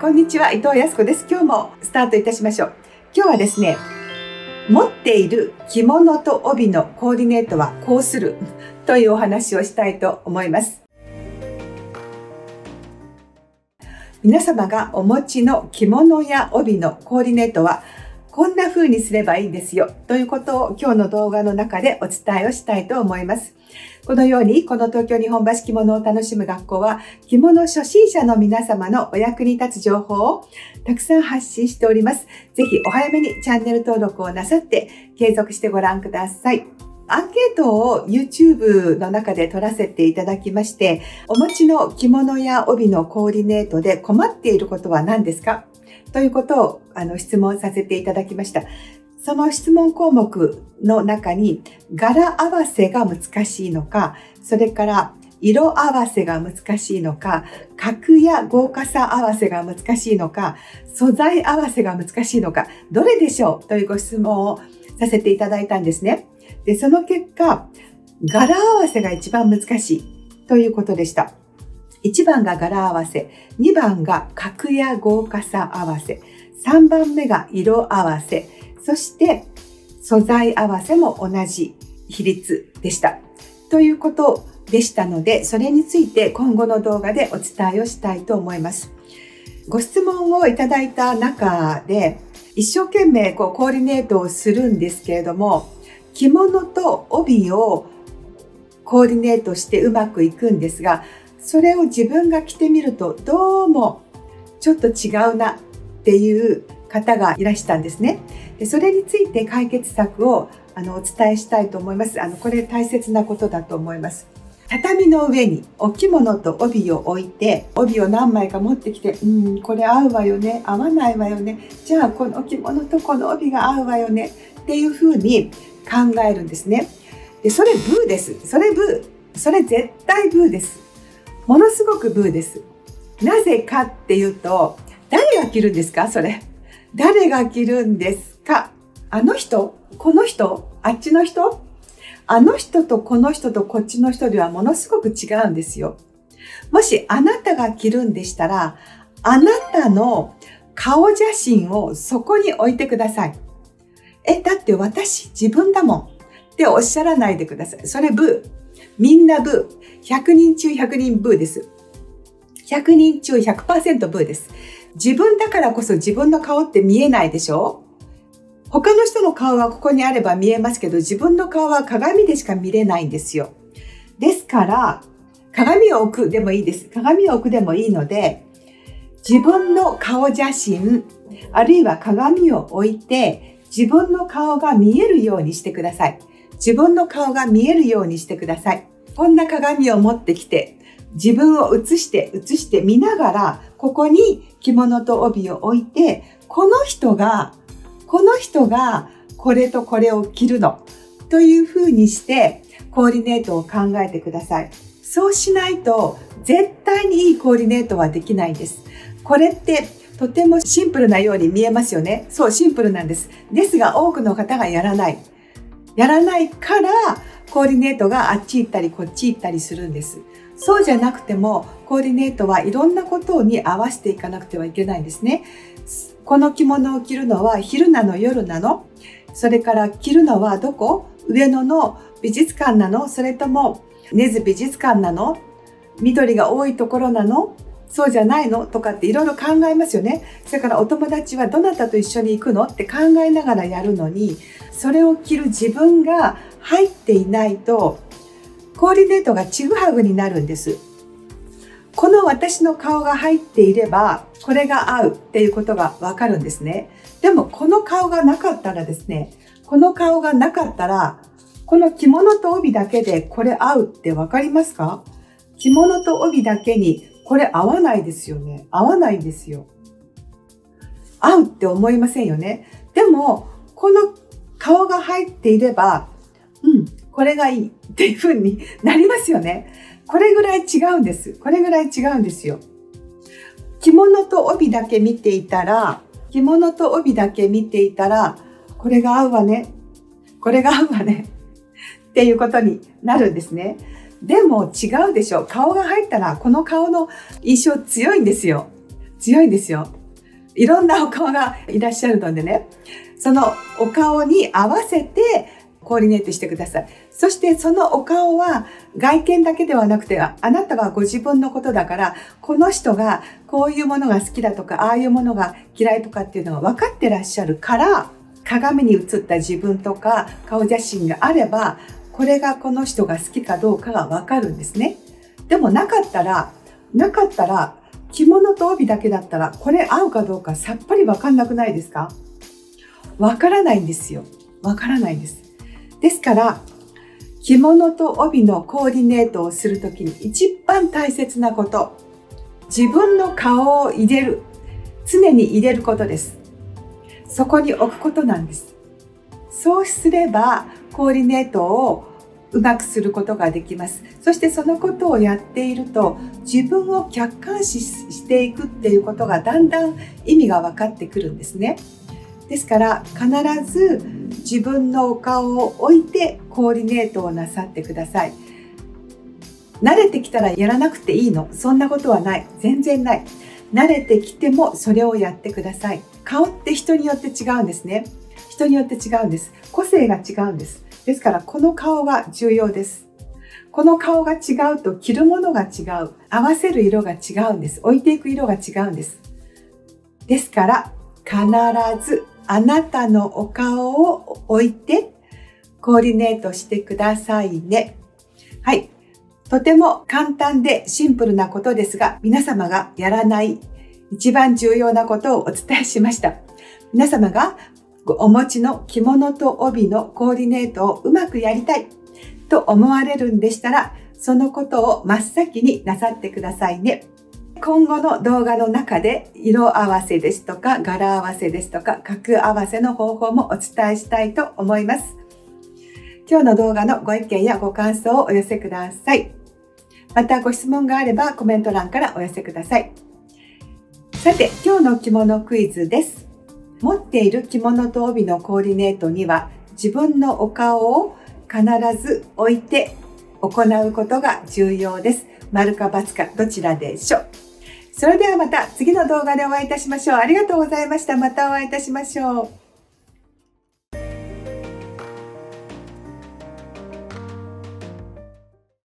こんにちは伊藤康子です。今日もスタートいたしましょう。今日はですね持っている着物と帯のコーディネートはこうするというお話をしたいと思います。皆様がお持ちの着物や帯のコーディネートはこんな風にすればいいんですよということを今日の動画の中でお伝えをしたいと思います。このように、この東京日本橋着物を楽しむ学校は、着物初心者の皆様のお役に立つ情報をたくさん発信しております。ぜひお早めにチャンネル登録をなさって継続してご覧ください。アンケートを YouTube の中で取らせていただきまして、お持ちの着物や帯のコーディネートで困っていることは何ですか？ということをあの質問させていただきました。その質問項目の中に柄合わせが難しいのか、それから色合わせが難しいのか、格や豪華さ合わせが難しいのか、素材合わせが難しいのか、どれでしょうというご質問をさせていただいたんですね。で、その結果、柄合わせが一番難しいということでした。1番が柄合わせ、2番が格や豪華さ合わせ、3番目が色合わせ、そして素材合わせも同じ比率でした。ということでしたので、それについて今後の動画でお伝えをしたいと思います。ご質問をいただいた中で、一生懸命こうコーディネートをするんですけれども、着物と帯をコーディネートしてうまくいくんですが、それを自分が着てみるとどうもちょっと違うなっていう方がいらしたんですね。でそれについて解決策をあのお伝えしたいと思います。あのこれ大切なことだと思います。畳の上にお着物と帯を置いて帯を何枚か持ってきてうんこれ合うわよね合わないわよねじゃあこのお着物とこの帯が合うわよねっていうふうに考えるんですねでそれブーですそれブーそれ絶対ブーですものすごくブーです。なぜかっていうと誰が着るんですか？それ。誰が着るんですか？あの人？この人？あっちの人？あの人とこの人とこっちの人ではものすごく違うんですよ。もしあなたが着るんでしたら、あなたの顔写真をそこに置いてください。え、だって私自分だもん。っておっしゃらないでください。それブー。みんなブー。100人中100人ブーです。100人中100%ブーです。自分だからこそ自分の顔って見えないでしょ？他の人の顔はここにあれば見えますけど、自分の顔は鏡でしか見れないんですよ。ですから、鏡を置くでもいいです。鏡を置くでもいいので、自分の顔写真、あるいは鏡を置いて、自分の顔が見えるようにしてください。自分の顔が見えるようにしてください。こんな鏡を持ってきて、自分を映して映して見ながら、ここに着物と帯を置いて、この人が、この人がこれとこれを着るのというふうにしてコーディネートを考えてください。そうしないと絶対にいいコーディネートはできないんです。これってとてもシンプルなように見えますよね。そう、シンプルなんです。ですが多くの方がやらない。やらないからコーディネートがあっち行ったりこっち行ったりするんです。そうじゃなくてもコーディネートはいろんなことに合わせていかなくてはいけないんですね。この着物を着るのは昼なの夜なの？それから着るのはどこ？上野の美術館なの？それとも根津美術館なの？緑が多いところなの？そうじゃないの？とかっていろいろ考えますよね。それからお友達はどなたと一緒に行くの？って考えながらやるのに、それを着る自分が入っていないとコーディネートがちぐはぐになるんです。この私の顔が入っていれば、これが合うっていうことがわかるんですね。でも、この顔がなかったらですね、この顔がなかったら、この着物と帯だけでこれ合うってわかりますか？着物と帯だけにこれ合わないですよね。合わないんですよ。合うって思いませんよね。でも、この顔が入っていれば、うん、これがいいっていう風になりますよね。これぐらい違うんです。これぐらい違うんですよ。着物と帯だけ見ていたら、着物と帯だけ見ていたら、これが合うわね。これが合うわね。っていうことになるんですね。でも違うでしょ。顔が入ったら、この顔の印象強いんですよ。強いんですよ。いろんなお顔がいらっしゃるのでね、そのお顔に合わせてコーディネートしてください。そしてそのお顔は外見だけではなくて、あなたはご自分のことだから、この人がこういうものが好きだとか、ああいうものが嫌いとかっていうのが分かってらっしゃるから、鏡に映った自分とか顔写真があれば、これがこの人が好きかどうかが分かるんですね。でもなかったら、なかったら、着物と帯だけだったら、これ合うかどうかさっぱり分かんなくないですか？わからないんですよ。わからないんです。ですから、着物と帯のコーディネートをするときに一番大切なこと、自分の顔を入れる、常に入れることです。そこに置くことなんです。そうすれば、コーディネートをうまくすることができます。そしてそのことをやっていると自分を客観視していくっていうことがだんだん意味が分かってくるんですね。ですから必ず自分のお顔を置いてコーディネートをなさってください。慣れてきたらやらなくていいのそんなことはない。全然ない。慣れてきてもそれをやってください。顔って人によって違うんですね。人によって違うんです。個性が違うんです。ですからこの顔が重要です。この顔が違うと着るものが違う。合わせる色が違うんです。置いていく色が違うんです。ですから必ずあなたのお顔を置いてコーディネートしてくださいね。はい。とても簡単でシンプルなことですが、皆様がやらない一番重要なことをお伝えしました。皆様がお持ちの着物と帯のコーディネートをうまくやりたいと思われるんでしたら、そのことを真っ先になさってくださいね。今後の動画の中で色合わせですとか柄合わせですとか角合わせの方法もお伝えしたいと思います。今日の動画のご意見やご感想をお寄せください。またご質問があればコメント欄からお寄せください。さて、今日の着物クイズです。持っている着物と帯のコーディネートには自分のお顔を必ず置いて行うことが重要です。丸か×かどちらでしょうそれではまた次の動画でお会いいたしましょう。ありがとうございました。またお会いいたしましょう。